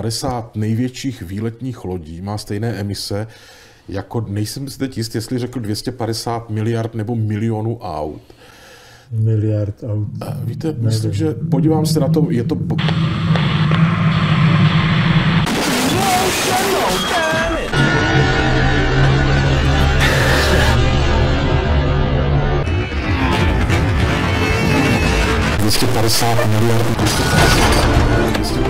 50 největších výletních lodí má stejné emise, jako nejsem si teď jist, jestli řekl 250 miliard nebo milionů aut. Miliard aut. A víte, nevím. myslím, že podívám se na to, je to... Po... Prostě miliard, 250 miliard,